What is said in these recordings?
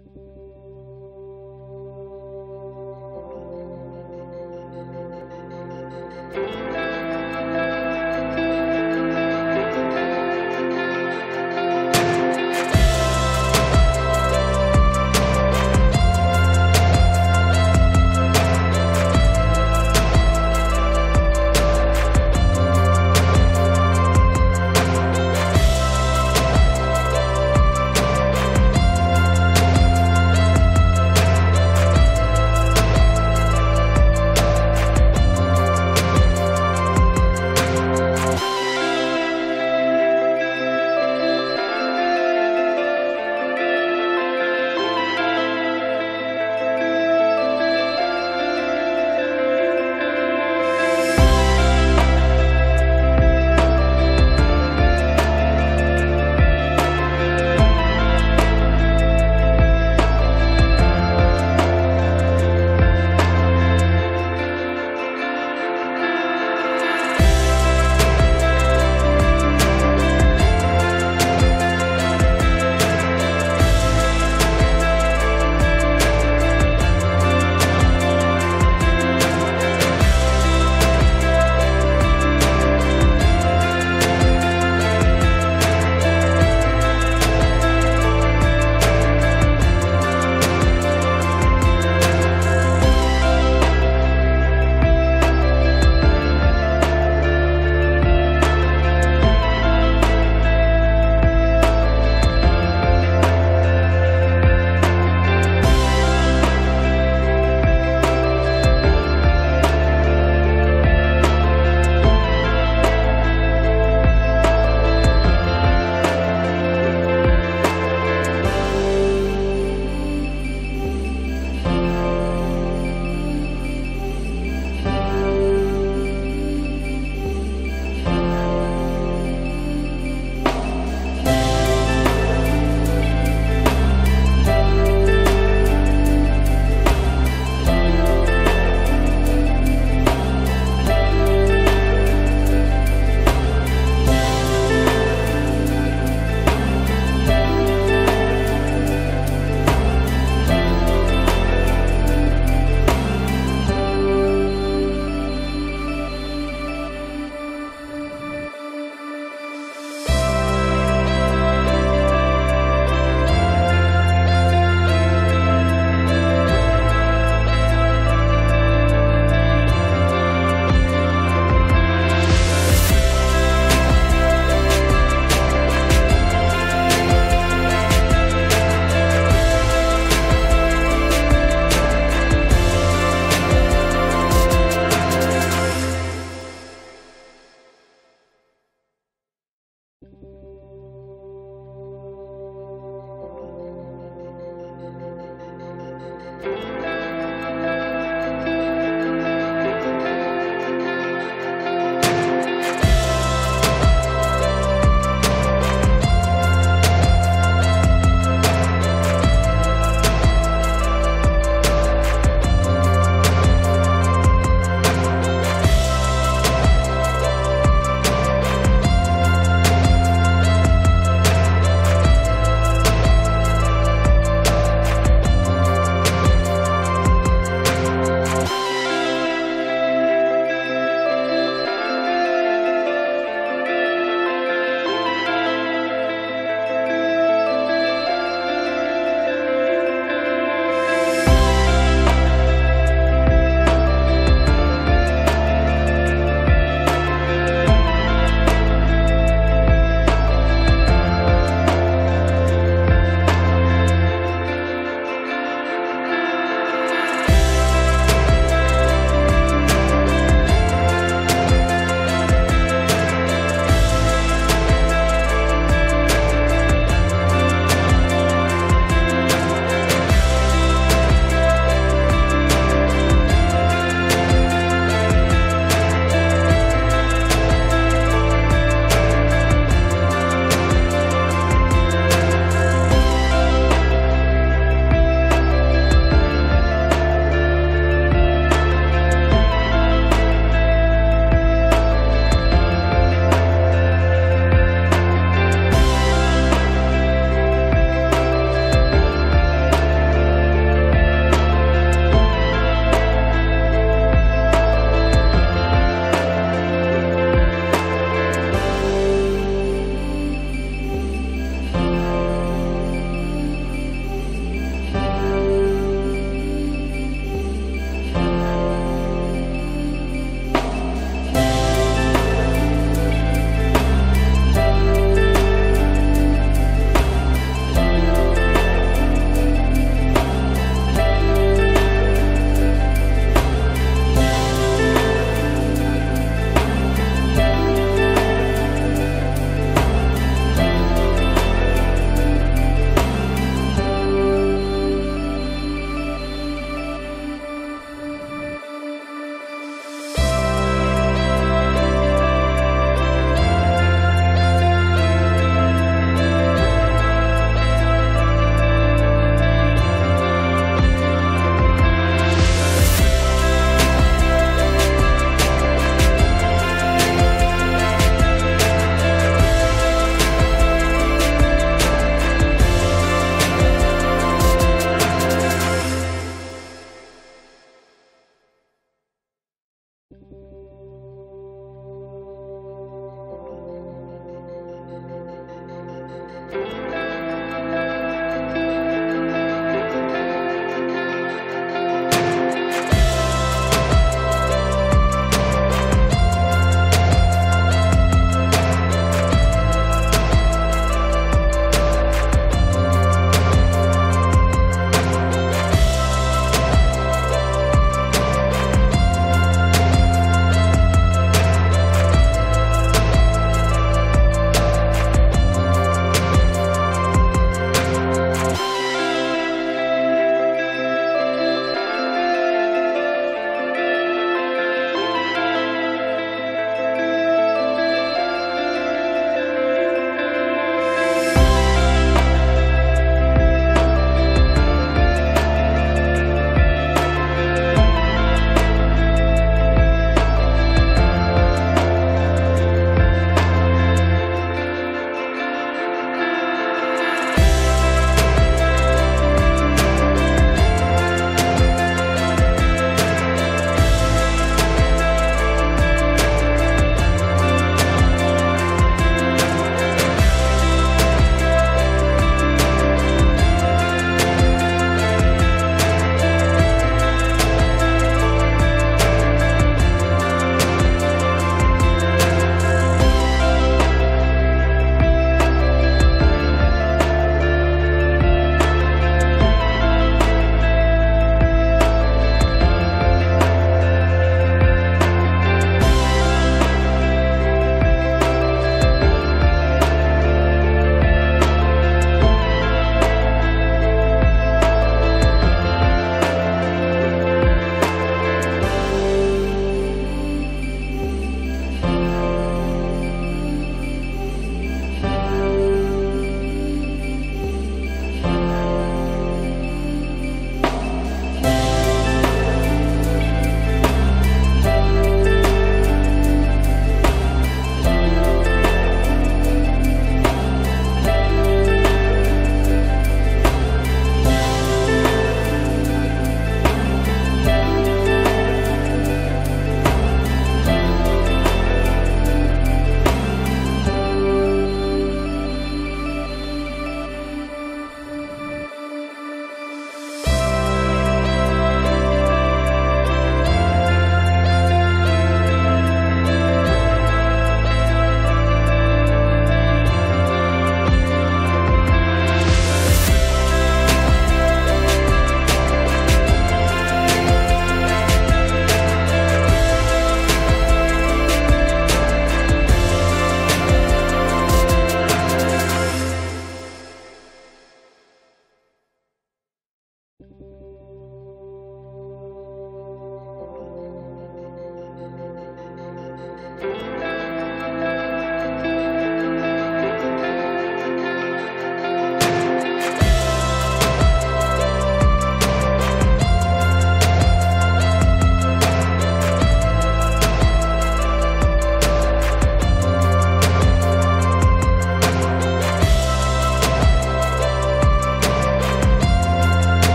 ఆ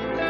Bye.